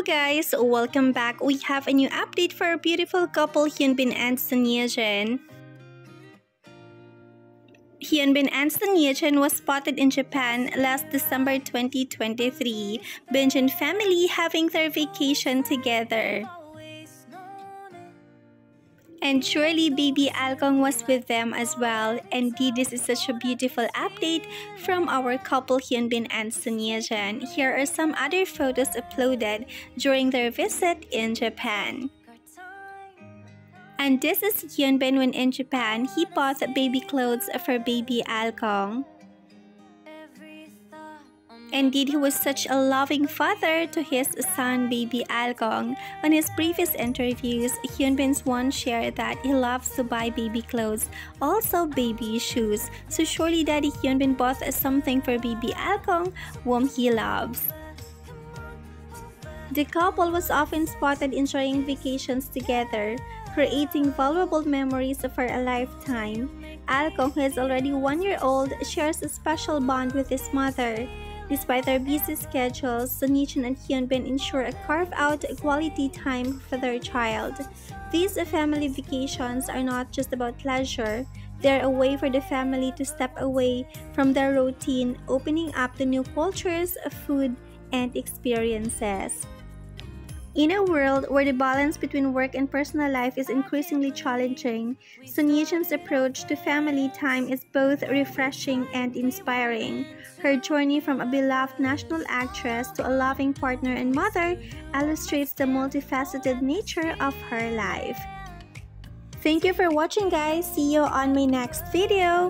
guys, welcome back. We have a new update for our beautiful couple Hyunbin and Son Ye-jin. Hyunbin and Son Ye-jin was spotted in Japan last December 2023. BinJin family having their vacation together. And surely baby Alkong was with them as well. Indeed, this is such a beautiful update from our couple Hyunbin and Son Ye-jin. Here are some other photos uploaded during their visit in Japan. And this is Hyunbin when in Japan, he bought baby clothes for baby Alkong. Indeed, he was such a loving father to his son, baby Alkong. On his previous interviews, Hyunbin's one shared that he loves to buy baby clothes, also baby shoes. So surely Daddy Hyunbin bought something for baby Alkong, whom he loves. The couple was often spotted enjoying vacations together, creating valuable memories for a lifetime. Alkong, who is already one year old, shares a special bond with his mother. Despite their busy schedules, Son Ye-jin and Hyunbin ensure a carve-out quality time for their child. These family vacations are not just about pleasure, they're a way for the family to step away from their routine, opening up to new cultures, food, and experiences. In a world where the balance between work and personal life is increasingly challenging, Son approach to family time is both refreshing and inspiring. Her journey from a beloved national actress to a loving partner and mother illustrates the multifaceted nature of her life. Thank you for watching guys. See you on my next video.